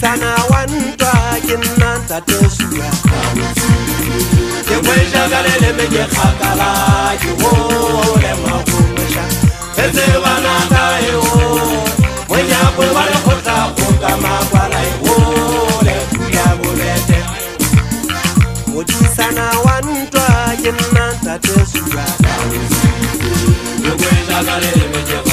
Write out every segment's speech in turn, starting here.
sana wanta kinnan ta ta suya ke wai shagalele me ke khakala ki ho I tesuka. Lukwenda kalele meje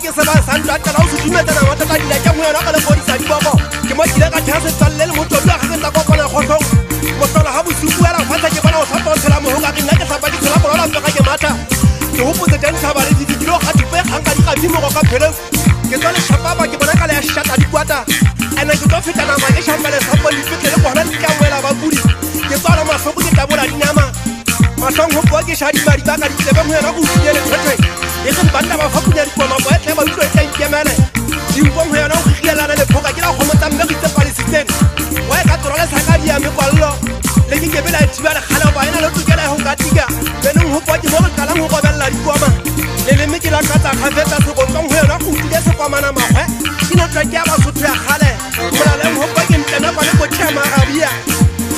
ke se ba santa tla o se dumetsa na wa ka dilo ke mo yena ka le kodisa di bobo ke mo dire ka tsase tsalle le motho ya ga ke tla go bona go tlo mo tla ha bo tsupu ya fa tsa ke bona o sa tlo tsela mo ho ka ke nna ke sa ba di tsela bona ka ke mata ke ho putse tsa ba le di di lo ha di pe ha ka di ka di mo ka phele ke tla le tsapa ba ke bona ka le ya shata di kwata ene ke tlo fita na ba ke sha mbele sa bo di pe le bona ke ka wela ba buri ke tla na ma so bo ke tla bona di nyama ma tsang ho bo ke sha di ba di ba ka di tsebeng ho ya ra go tsiele tsetse katiga bene ngopadi gore kala go gobella dikwama leleme ke la katsa kgafetsa sekotsong go yona go utile sekwamana magwe sinotlwa ke ya basotho ya kgale molaleng gopa ke ntlenapa le kothema gabia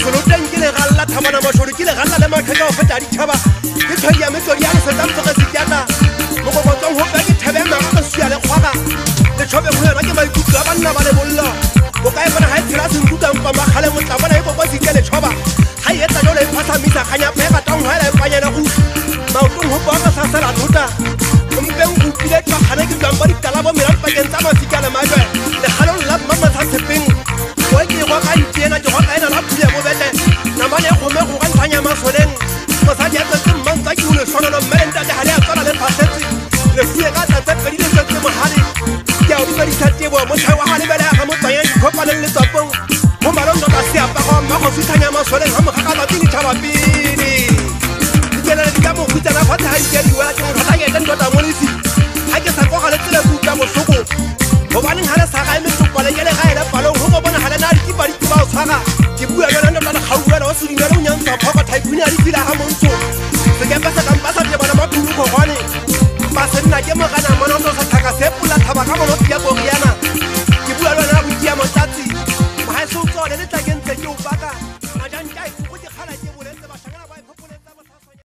soloteng ke legalla thabana mašodu ke legalla le mathaka go feta ditšhaba ke tshwadi ya metsodi ya lesetlamfoge setiata mokokotsong gopa ke thebe maga masua le kgwaga letšhobe go yona ke maikutlo a banna ba lebollo o ka e bona ga e tshela sentukang kwa magale motlabana e kokositse letšhoba ga e etsa jalo e phatlhamisa kganyapega akanyana osi maotong ho bona sa seratuta ya o mpe o kopile tshwakgane ke tswang ba dikalabo merang pakeng tsa sungere onyantsha phoko typeone a ditsila ga montsho sekempe sa kampa sa le bona matulukogwane ba se nna ke mokanang monoso sa tlhaka se pula thaba ka monosi ya koriana ke bula le wena a botiamotlatsi ga e se o tsone letlakentle ke o paka